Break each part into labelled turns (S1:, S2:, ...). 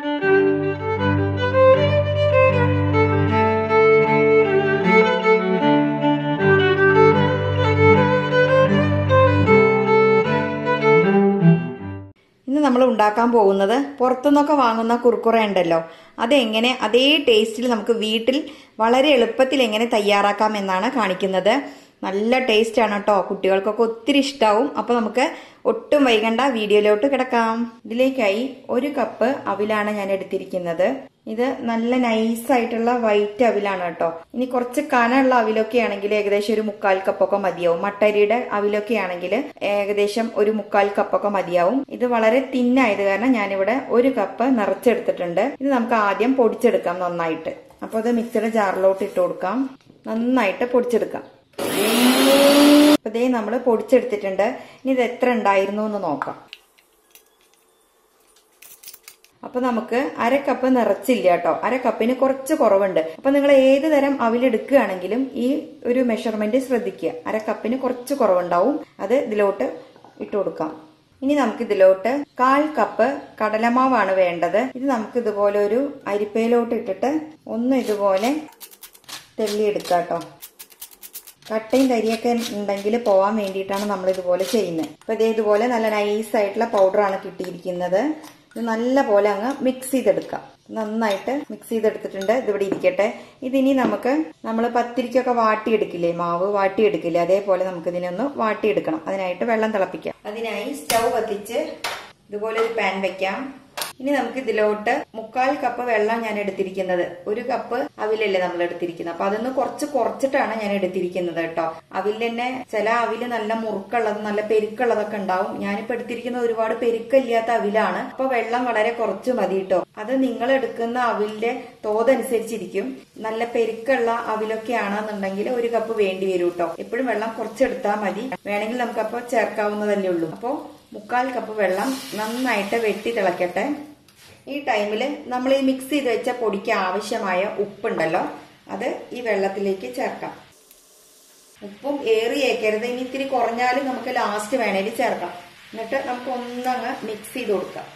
S1: ഇന്ന് നമ്മൾ ഉണ്ടാക്കാൻ പോകുന്നത് പുറത്തുനിന്നൊക്കെ വാങ്ങുന്ന കുർക്കുറ ഉണ്ടല്ലോ അതെങ്ങനെ അതേ ടേസ്റ്റിൽ നമുക്ക് വീട്ടിൽ വളരെ എളുപ്പത്തിൽ എങ്ങനെ തയ്യാറാക്കാം എന്നാണ് കാണിക്കുന്നത്. നല്ല ടേസ്റ്റ് ആണ് കേട്ടോ കുട്ടികൾക്കൊക്കെ ഒത്തിരി ഇഷ്ടാവും. അപ്പൊ നമുക്ക് ഒട്ടും വൈകണ്ട വീഡിയോയിലോട്ട് കിടക്കാം. ഇതിലേക്കായി ഒരു കപ്പ് അവിലാണ് ഞാൻ എടുത്തിരിക്കുന്നത്. ഇത് നല്ല നൈസായിട്ടുള്ള വൈറ്റ് അവിലാണ് കേട്ടോ ഇനി കുറച്ച് കനമുള്ള അവിലൊക്കെ ആണെങ്കിൽ ഏകദേശം ഒരു മുക്കാൽ കപ്പൊക്കെ മതിയാവും. മട്ടരിയുടെ അവിലൊക്കെ ആണെങ്കിൽ ഏകദേശം ഒരു മുക്കാൽ കപ്പൊക്കെ മതിയാവും. ഇത് വളരെ തിന്നായത് കാരണം ഞാനിവിടെ ഒരു കപ്പ് നിറച്ചെടുത്തിട്ടുണ്ട്. ഇത് നമുക്ക് ആദ്യം പൊടിച്ചെടുക്കാം നന്നായിട്ട്. അപ്പൊ അത് മിക്സിയുടെ ജാറിലോട്ട് ഇട്ട് കൊടുക്കാം. നന്നായിട്ട് പൊടിച്ചെടുക്കാം. അപ്പൊ ഇതേ നമ്മൾ പൊടിച്ചെടുത്തിട്ടുണ്ട്. ഇനി ഇത് എത്ര ഉണ്ടായിരുന്നു എന്ന് നോക്കാം. അപ്പൊ നമുക്ക് അര കപ്പ് നിറച്ചില്ല കേട്ടോ. അര കുറച്ച് കുറവുണ്ട്. അപ്പൊ നിങ്ങൾ ഏത് തരം അവിലെടുക്കുകയാണെങ്കിലും ഈ ഒരു മെഷർമെന്റ് ശ്രദ്ധിക്കുക. അര കുറച്ച് കുറവുണ്ടാവും. അത് ഇതിലോട്ട് ഇട്ട് കൊടുക്കാം. ഇനി നമുക്ക് ഇതിലോട്ട് കാൽ കപ്പ് കടലമാവാണ് വേണ്ടത്. ഇത് നമുക്ക് ഇതുപോലെ ഒരു അരിപ്പയിലോട്ട് ഇട്ടിട്ട് ഒന്ന് ഇതുപോലെ തെള്ളിയെടുക്കാം കേട്ടോ. കട്ടയും കരിയൊക്കെ ഉണ്ടെങ്കിൽ പോവാൻ വേണ്ടിയിട്ടാണ് നമ്മൾ ഇതുപോലെ ചെയ്യുന്നത്. അപ്പൊ ഇതേ ഇതുപോലെ നല്ല നൈസ് ആയിട്ടുള്ള പൗഡറാണ് കിട്ടിയിരിക്കുന്നത്. ഇത് നല്ല പോലെ അങ്ങ് മിക്സ് ചെയ്തെടുക്കാം. നന്നായിട്ട് മിക്സ് ചെയ്തെടുത്തിട്ടുണ്ട്. ഇതിവിടെ ഇരിക്കട്ടെ. ഇതിനി നമുക്ക് നമ്മൾ പത്തിരിക്കൊക്കെ വാട്ടിയെടുക്കില്ലേ? മാവ് വാട്ടിയെടുക്കില്ലേ? അതേപോലെ നമുക്ക് ഇതിനൊന്ന് വാട്ടിയെടുക്കണം. അതിനായിട്ട് വെള്ളം തിളപ്പിക്കാം. അതിനായി സ്റ്റൗ കത്തിച്ച് ഇതുപോലെ ഒരു പാൻ വെക്കാം. ഇനി നമുക്ക് ഇതിലോട്ട് മുക്കാൽ കപ്പ് വെള്ളം ഞാൻ എടുത്തിരിക്കുന്നത്. ഒരു കപ്പ് അവിലല്ലേ നമ്മൾ എടുത്തിരിക്കുന്നത്. അപ്പൊ അതൊന്ന് കുറച്ച് കുറച്ചിട്ടാണ് ഞാൻ എടുത്തിരിക്കുന്നത് കേട്ടോ. അവിൽ തന്നെ ചില അവിൽ നല്ല മുറുക്കുള്ളത് നല്ല പെരുക്കുള്ളതൊക്കെ ഉണ്ടാവും. ഞാനിപ്പോ എടുത്തിരിക്കുന്നത് ഒരുപാട് പെരുക്കില്ലാത്ത അവിലാണ്. അപ്പൊ വെള്ളം വളരെ കുറച്ച് മതി കേട്ടോ. അത് നിങ്ങൾ എടുക്കുന്ന അവിലിന്റെ തോതനുസരിച്ചിരിക്കും. നല്ല പെരുക്കുള്ള അവിലൊക്കെ ആണെന്നുണ്ടെങ്കിൽ ഒരു കപ്പ് വേണ്ടി വരും കേട്ടോ. എപ്പോഴും വെള്ളം കുറച്ചെടുത്താൽ മതി. വേണമെങ്കിൽ നമുക്കപ്പോ ചേർക്കാവുന്നതല്ലേ ഉള്ളൂ. അപ്പോ മുക്കാൽ കപ്പ് വെള്ളം നന്നായിട്ട് വെട്ടി തിളക്കട്ടെ. ഈ ടൈമിൽ നമ്മൾ ഈ മിക്സ് ചെയ്ത് വെച്ച പൊടിക്ക് ആവശ്യമായ ഉപ്പുണ്ടല്ലോ അത് ഈ വെള്ളത്തിലേക്ക് ചേർക്കാം. ഉപ്പും ഏറിയേക്കരുത്. ഇനി ഇത്തിരി കുറഞ്ഞാലും നമുക്ക് ലാസ്റ്റ് വേണേലും ചേർക്കാം. എന്നിട്ട് നമുക്ക് ഒന്നങ്ങ് മിക്സ് ചെയ്ത് കൊടുക്കാം.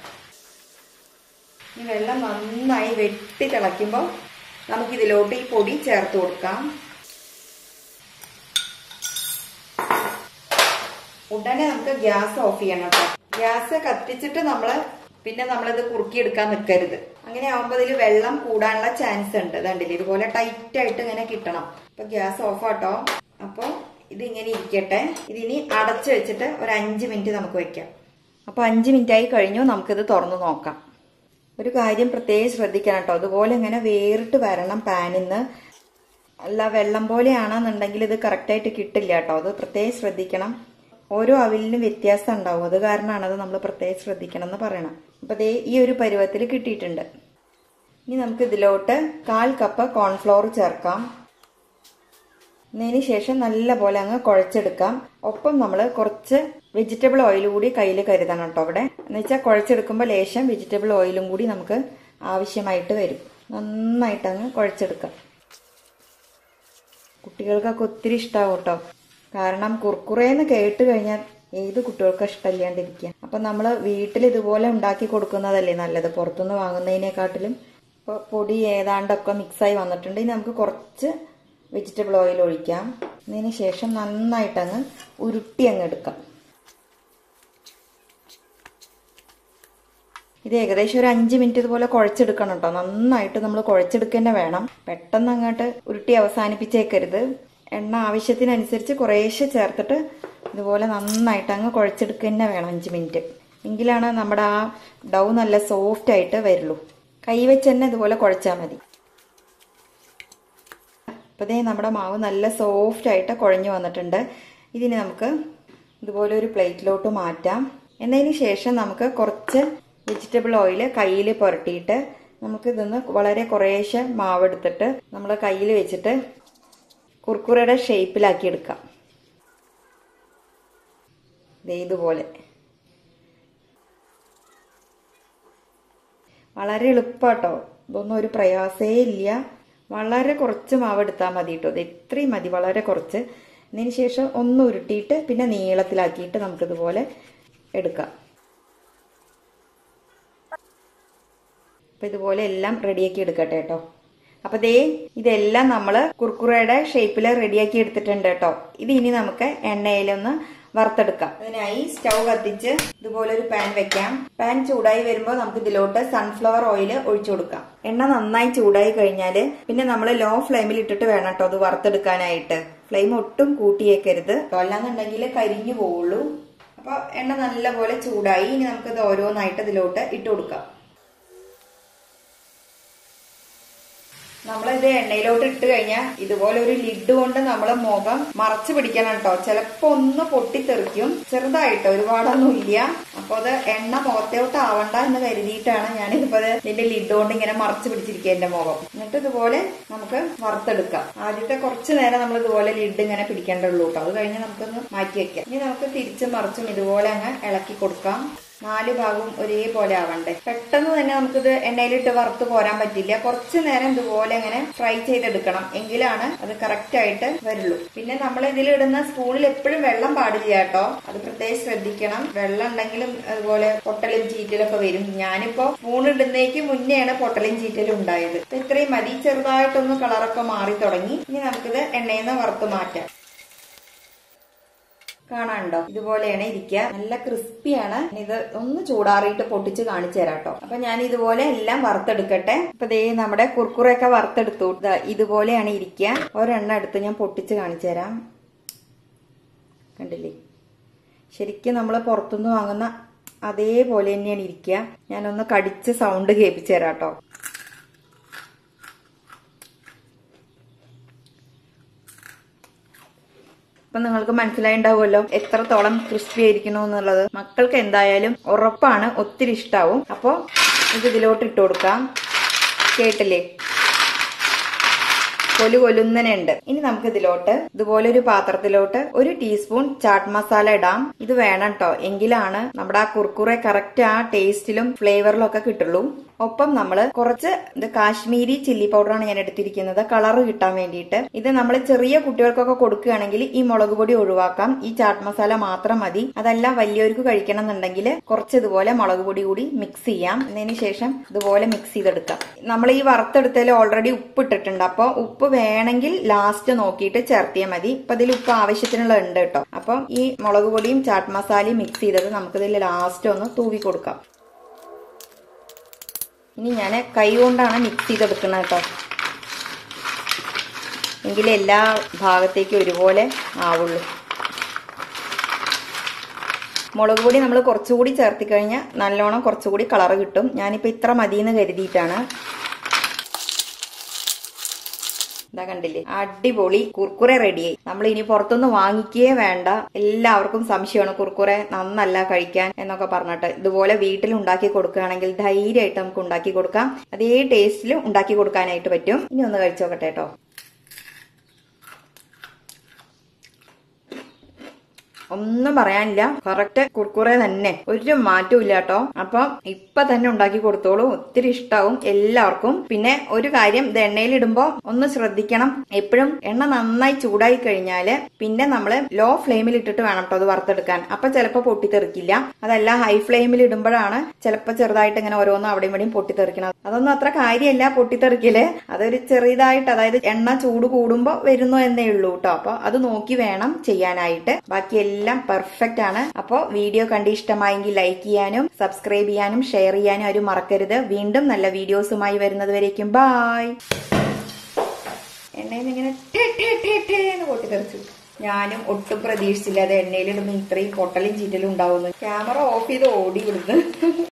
S1: ഈ വെള്ളം നന്നായി വെട്ടി തിളയ്ക്കുമ്പോൾ നമുക്കിതിലോട്ട് ഈ പൊടി ചേർത്ത് കൊടുക്കാം. ഉടനെ നമുക്ക് ഗ്യാസ് ഓഫ് ചെയ്യണം കേട്ടോ. ഗ്യാസ് കത്തിച്ചിട്ട് നമ്മൾ പിന്നെ നമ്മളിത് കുറുക്കിയെടുക്കാൻ നിൽക്കരുത് അങ്ങനെ ആവുമ്പോൾ ഇതിൽ വെള്ളം കൂടാനുള്ള ചാൻസ് ഉണ്ട്. കണ്ടില്ലേ ഇതുപോലെ ടൈറ്റ് ആയിട്ട് ഇങ്ങനെ കിട്ടണം. അപ്പൊ ഗ്യാസ് ഓഫ് ആട്ടോ. അപ്പൊ ഇത് ഇങ്ങനെ ഇരിക്കട്ടെ. ഇതിനി അടച്ചു വെച്ചിട്ട് ഒരു അഞ്ച് മിനിറ്റ് നമുക്ക് വെക്കാം. അപ്പൊ അഞ്ച് മിനിറ്റ് ആയി കഴിഞ്ഞു. നമുക്കിത് തുറന്നു നോക്കാം. ഒരു കാര്യം പ്രത്യേകം ശ്രദ്ധിക്കണം കേട്ടോ. അതുപോലെ ഇങ്ങനെ വേറിട്ട് വരണം പാനിന്ന്. അല്ല വെള്ളം പോലെയാണെന്നുണ്ടെങ്കിൽ ഇത് കറക്റ്റായിട്ട് കിട്ടില്ല കേട്ടോ. അത് പ്രത്യേകം ശ്രദ്ധിക്കണം. ഓരോ അവിലിനും വ്യത്യാസം ഉണ്ടാവും. അത് കാരണമാണ് അത് നമ്മൾ പ്രത്യേകം ശ്രദ്ധിക്കണം എന്ന് പറയണം. അപ്പൊ ദേ ഈ ഒരു പരുവത്തിൽ കിട്ടിയിട്ടുണ്ട്. ഇനി നമുക്ക് ഇതിലോട്ട് കാൽ കപ്പ് കോൺഫ്ലോർ ചേർക്കാം. ഇതിന് ശേഷം നല്ല പോലെ അങ്ങ് കുഴച്ചെടുക്കാം. ഒപ്പം നമ്മൾ കുറച്ച് വെജിറ്റബിൾ ഓയിൽ കൂടി കയ്യിൽ കരുതണം കേട്ടോ അവിടെ. എന്ന് വെച്ചാൽ കുഴച്ചെടുക്കുമ്പോൾ ലേശം വെജിറ്റബിൾ ഓയിലും കൂടി നമുക്ക് ആവശ്യമായിട്ട് വരും. നന്നായിട്ട് അങ്ങ് കുഴച്ചെടുക്കാം. കുട്ടികൾക്കൊക്കെ ഒത്തിരി ഇഷ്ടമാവും കേട്ടോ. കാരണം കുർക്കുറേന്ന് കേട്ട് കഴിഞ്ഞാൽ ഏത് കുട്ടികൾക്ക് ഇഷ്ടമില്ലാണ്ടിരിക്കുക അപ്പൊ നമ്മൾ വീട്ടിൽ ഇതുപോലെ ഉണ്ടാക്കി കൊടുക്കുന്നതല്ലേ നല്ലത്? പുറത്തുനിന്ന് വാങ്ങുന്നതിനെക്കാട്ടിലും ഇപ്പോൾ പൊടി ഏതാണ്ടൊക്കെ മിക്സായി വന്നിട്ടുണ്ട്. ഇനി നമുക്ക് കുറച്ച് വെജിറ്റബിൾ ഓയിൽ ഒഴിക്കാം. അതിന് ശേഷം നന്നായിട്ടങ്ങ് ഉരുട്ടി അങ്ങ് എടുക്കാം. ഇത് ഏകദേശം ഒരു അഞ്ച് മിനിറ്റ് ഇതുപോലെ കുഴച്ചെടുക്കണം കേട്ടോ. നന്നായിട്ട് നമ്മൾ കുഴച്ചെടുക്കുക തന്നെ വേണം. പെട്ടെന്ന് അങ്ങോട്ട് ഉരുട്ടി അവസാനിപ്പിച്ചേക്കരുത്. എണ്ണ ആവശ്യത്തിനനുസരിച്ച് കുറേശ്ശെ ചേർത്തിട്ട് ഇതുപോലെ നന്നായിട്ട് അങ്ങ് കുഴച്ചെടുക്കുക തന്നെ വേണം അഞ്ച് മിനിറ്റ്. എങ്കിലാണ് നമ്മുടെ ആ ഡൗ നല്ല സോഫ്റ്റ് ആയിട്ട് വരുള്ളൂ. കൈ വെച്ച് തന്നെ ഇതുപോലെ കുഴച്ചാൽ മതി. അപ്പോൾ നമ്മുടെ മാവ് നല്ല സോഫ്റ്റ് ആയിട്ട് കുഴഞ്ഞു വന്നിട്ടുണ്ട്. ഇതിന് നമുക്ക് ഇതുപോലെ ഒരു പ്ലേറ്റിലോട്ട് മാറ്റാം. എന്നതിന് ശേഷം നമുക്ക് കുറച്ച് വെജിറ്റബിൾ ഓയിൽ കയ്യിൽ പുരട്ടിയിട്ട് നമുക്ക് ഇതൊന്ന് വളരെ കുറേശ്ശെ മാവെടുത്തിട്ട് നമ്മൾ കയ്യിൽ വെച്ചിട്ട് കുർക്കുറയുടെ ഷേപ്പിലാക്കി എടുക്കാം. ഇതുപോലെ. വളരെ എളുപ്പാട്ടോ. ഇതൊന്നും ഒരു പ്രയാസേ ഇല്ല. വളരെ കുറച്ച് മാവ് എടുത്താൽ മതി കേട്ടോ ഇത് ഇത്രയും മതി. വളരെ കുറച്ച്. അതിന് ശേഷം ഒന്ന് ഉരുട്ടിയിട്ട് പിന്നെ നീളത്തിലാക്കിയിട്ട് നമുക്കിതുപോലെ എടുക്കാം. അപ്പം ഇതുപോലെ എല്ലാം റെഡിയാക്കി എടുക്കട്ടെ കേട്ടോ. അപ്പൊ ദേ ഇതെല്ലാം നമ്മൾ കുർക്കുറയുടെ ഷേപ്പിൽ റെഡിയാക്കി എടുത്തിട്ടുണ്ട് കേട്ടോ. ഇത് ഇനി നമുക്ക് എണ്ണയിലൊന്ന് വറുത്തെടുക്കാം. അതിനായി സ്റ്റൗ കത്തിച്ച് ഇതുപോലെ ഒരു പാൻ വെക്കാം. പാൻ ചൂടായി വരുമ്പോൾ നമുക്ക് ഇതിലോട്ട് സൺഫ്ലവർ ഓയിൽ ഒഴിച്ചു കൊടുക്കാം. എണ്ണ നന്നായി ചൂടായി കഴിഞ്ഞാൽ പിന്നെ നമ്മൾ ലോ ഫ്ലെയിമിൽ ഇട്ടിട്ട് വേണം കേട്ടോ അത് വറുത്തെടുക്കാനായിട്ട്. ഫ്ലെയിം ഒട്ടും കൂട്ടിയേക്കരുത്. അല്ലാന്നുണ്ടെങ്കിൽ കരിഞ്ഞു പോവുള്ളൂ. അപ്പൊ എണ്ണ നല്ലപോലെ ചൂടായി ഇനി നമുക്കിത് ഓരോന്നായിട്ട് ഇതിലോട്ട് ഇട്ട് കൊടുക്കാം. നമ്മളിത് എണ്ണയിലോട്ട് ഇട്ട് കഴിഞ്ഞാൽ ഇതുപോലെ ഒരു ലിഡ് കൊണ്ട് നമ്മളെ മുഖം മറച്ചു പിടിക്കണം കേട്ടോ ചിലപ്പോ ഒന്ന് പൊട്ടിത്തെറിക്കും. ചെറുതായിട്ട് ഒരുപാടൊന്നും ഇല്ല. അപ്പൊ അത് എണ്ണ മുഖത്തോട്ട് ആവണ്ട എന്ന് കരുതിയിട്ടാണ് ഞാൻ ഇതിപ്പോ ഇതിന്റെ ലിഡ് കൊണ്ട് ഇങ്ങനെ മറച്ചു പിടിച്ചിരിക്കുക എന്റെ മുഖം. എന്നിട്ട് ഇതുപോലെ നമുക്ക് വറുത്തെടുക്കാം. ആദ്യത്തെ കുറച്ച് നേരം നമ്മൾ ഇതുപോലെ ലിഡ് ഇങ്ങനെ പിടിക്കേണ്ടുള്ളൂ കേട്ടോ അത് കഴിഞ്ഞ് നമുക്കൊന്ന് മാറ്റി വെക്കാം. ഇനി നമുക്ക് തിരിച്ചും മറിച്ചും ഇതുപോലെ അങ്ങ് ഇളക്കി കൊടുക്കാം. നാല് ഭാഗവും ഒരേപോലെ ആവണ്ടേ. പെട്ടെന്ന് തന്നെ നമുക്കിത് എണ്ണയിലിട്ട് വറുത്ത് പോരാൻ പറ്റില്ല. കുറച്ച് നേരം ഇതുപോലെ ഇങ്ങനെ ഫ്രൈ ചെയ്തെടുക്കണം. എങ്കിലാണ് അത് കറക്റ്റ് ആയിട്ട് വരുള്ളൂ. പിന്നെ നമ്മൾ ഇതിൽ ഇടുന്ന സ്പൂണിൽ എപ്പോഴും വെള്ളം പാടില്ല കേട്ടോ. അത് പ്രത്യേകം ശ്രദ്ധിക്കണം. വെള്ളം ഉണ്ടെങ്കിലും അതുപോലെ പൊട്ടലും ചീറ്റലും ഒക്കെ വരും. ഞാനിപ്പോ സ്പൂൺ ഇടുന്നേക്ക് മുന്നെയാണ് പൊട്ടലും ചീറ്റലും ഉണ്ടായത്. ഇത്രയും മതി. ചെറുതായിട്ടൊന്ന് കളറൊക്കെ മാറി തുടങ്ങി. ഇനി നമുക്കിത് എണ്ണയിൽ നിന്ന് വറുത്ത് മാറ്റാം. കാണാണ്ടോ ഇതുപോലെയാണ് ഇരിക്കുക. നല്ല ക്രിസ്പിയാണ്. ഇത് ഒന്ന് ചൂടാറിയിട്ട് പൊട്ടിച്ച് കാണിച്ചു തരാം കേട്ടോ അപ്പൊ ഞാൻ ഇതുപോലെ എല്ലാം വറുത്തെടുക്കട്ടെ. അപ്പൊ ദേ നമ്മുടെ കുർക്കുറയൊക്കെ വറുത്തെടുത്തു. ഇതുപോലെയാണ് ഇരിക്കുക. ഒരെണ്ണം എടുത്ത് ഞാൻ പൊട്ടിച്ച് കാണിച്ചു തരാം. കണ്ടില്ലേ? ശരിക്കും നമ്മൾ പുറത്തുനിന്ന് വാങ്ങുന്ന അതേപോലെ തന്നെയാണ് ഇരിക്കുക. ഞാനൊന്ന് കടിച്ച് സൗണ്ട് കേൾപ്പിച്ചു തരാം കേട്ടോ അപ്പൊ നിങ്ങൾക്ക് മനസ്സിലായി ഉണ്ടാവുമല്ലോ എത്രത്തോളം ക്രിസ്പി ആയിരിക്കുന്നു എന്നുള്ളത്. മക്കൾക്ക് എന്തായാലും ഉറപ്പാണ് ഒത്തിരി ഇഷ്ടാവും. അപ്പൊ ഇത് ഇതിലോട്ട് ഇട്ട് കൊടുക്കാം. കേട്ടില്ലേ? കൊലു കൊലുന്നനുണ്ട്. ഇനി നമുക്ക് ഇതിലോട്ട് ഇതുപോലെ ഒരു പാത്രത്തിലോട്ട് ഒരു ടീസ്പൂൺ ചാട്ട് മസാല ഇടാം. ഇത് വേണം കേട്ടോ എങ്കിലാണ് നമ്മുടെ ആ കുർക്കുറെ കറക്റ്റ് ആ ടേസ്റ്റിലും ഫ്ലേവറിലും ഒക്കെ കിട്ടുള്ളൂ. ഒപ്പം നമ്മൾ കുറച്ച് ഇത് കാശ്മീരി ചില്ലി പൗഡറാണ് ഞാൻ എടുത്തിരിക്കുന്നത്. കളർ കിട്ടാൻ വേണ്ടിയിട്ട്. ഇത് നമ്മൾ ചെറിയ കുട്ടികൾക്കൊക്കെ കൊടുക്കുകയാണെങ്കിൽ ഈ മുളക് പൊടി ഒഴിവാക്കാം. ഈ ചാട്ട് മസാല മാത്രം മതി. അതല്ല വലിയവർക്ക് കഴിക്കണം എന്നുണ്ടെങ്കിൽ കുറച്ച് ഇതുപോലെ മുളക് പൊടി കൂടി മിക്സ് ചെയ്യാം. അതിന് ശേഷം ഇതുപോലെ മിക്സ് ചെയ്തെടുക്കാം. നമ്മൾ ഈ വറുത്തെടുത്തതിൽ ഓൾറെഡി ഉപ്പ് ഇട്ടിട്ടുണ്ട് അപ്പോൾ ഉപ്പ് വേണമെങ്കിൽ ലാസ്റ്റ് നോക്കിയിട്ട് ചേർത്തിയാൽ മതി. ഇപ്പൊ ഇതിൽ ഉപ്പ് ആവശ്യത്തിനുള്ള ഉണ്ട് കേട്ടോ അപ്പം ഈ മുളക് പൊടിയും ചാട്ട് മസാലയും മിക്സ് ചെയ്തത് നമുക്കിതിൽ ലാസ്റ്റ് ഒന്ന് തൂവി കൊടുക്കാം ഇനി ഞാൻ കൈ കൊണ്ടാണ് മിക്സ് ചെയ്തെടുക്കുന്നത് കേട്ടോ. എങ്കിലേ എല്ലാ ഭാഗത്തേക്കും ഒരുപോലെ ആവുള്ളൂ. മുളക് പൊടി നമ്മൾ കുറച്ചുകൂടി ചേർത്തി കഴിഞ്ഞാൽ നല്ലോണം കുറച്ചുകൂടി കളറ് കിട്ടും. ഞാനിപ്പോൾ ഇത്ര മതിയെന്ന് കരുതിയിട്ടാണ് ഇതാ കണ്ടില്ലേ? അടിപൊളി കുർക്കുറെ റെഡിയായി നമ്മൾ ഇനി പുറത്തുനിന്ന് വാങ്ങിക്കേ വേണ്ട. എല്ലാവർക്കും സംശയമാണ് കുർക്കുറെ നന്നല്ല കഴിക്കാൻ എന്നൊക്കെ പറഞ്ഞിട്ട്. ഇതുപോലെ വീട്ടിൽ ഉണ്ടാക്കി കൊടുക്കുകയാണെങ്കിൽ ധൈര്യമായിട്ട് നമുക്ക് ഉണ്ടാക്കി കൊടുക്കാം. അതേ ടേസ്റ്റിൽ ഉണ്ടാക്കി കൊടുക്കാനായിട്ട് പറ്റും. ഇനി ഒന്ന് കഴിച്ചോക്കട്ടെ കേട്ടോ ഒന്നും പറയാനില്ല. കറക്റ്റ് കുർക്കുറെ തന്നെ. ഒരു മാറ്റവും ഇല്ല കേട്ടോ. അപ്പൊ ഇപ്പൊ തന്നെ ഉണ്ടാക്കി കൊടുത്തോളൂ. ഒത്തിരി ഇഷ്ടാവും എല്ലാവർക്കും. പിന്നെ ഒരു കാര്യം ഇത് എണ്ണയിൽ ഇടുമ്പോ ഒന്ന് ശ്രദ്ധിക്കണം. എപ്പോഴും എണ്ണ നന്നായി ചൂടായി കഴിഞ്ഞാൽ പിന്നെ നമ്മൾ ലോ ഫ്ലെയിമിൽ ഇട്ടിട്ട് വേണം കേട്ടോ അത് വറുത്തെടുക്കാൻ. അപ്പൊ ചിലപ്പോ പൊട്ടിത്തെറിക്കില്ല. അതല്ല ഹൈ ഫ്ലെയിമിൽ ഇടുമ്പോഴാണ് ചിലപ്പോൾ ചെറുതായിട്ട് ഇങ്ങനെ ഓരോന്നും അവിടെയും ഇവിടെയും പൊട്ടിത്തെറിക്കണം അതൊന്നും അത്ര കാര്യമല്ല പൊട്ടിത്തെറിക്കൽ. അതൊരു ചെറിയതായിട്ട് അതായത് എണ്ണ ചൂട് കൂടുമ്പോ വരുന്നു എന്നേ ഉള്ളൂ കേട്ടോ അപ്പൊ അത് നോക്കി വേണം ചെയ്യാനായിട്ട്. ബാക്കി എല്ലാം പെർഫെക്റ്റ് ആണ്. അപ്പോൾ വീഡിയോ കണ്ട് ഇഷ്ടമായെങ്കിൽ ലൈക്ക് ചെയ്യാനും സബ്സ്ക്രൈബ് ചെയ്യാനും ഷെയർ ചെയ്യാനും ആരും മറക്കരുത്. വീണ്ടും നല്ല വീഡിയോസുമായി വരുന്നത് വരേക്കും. ബായ് എണ്ണയിൽ ഇങ്ങനെ എന്ന് ഞാനും ഒട്ടും പ്രതീക്ഷിച്ചില്ല അത് എണ്ണയിലിടുമ്പോൾ ഇത്രയും പൊട്ടലും ചീറ്റലും ഉണ്ടാവുന്നു ക്യാമറ ഓഫ് ചെയ്ത് ഓടി വിടുന്നു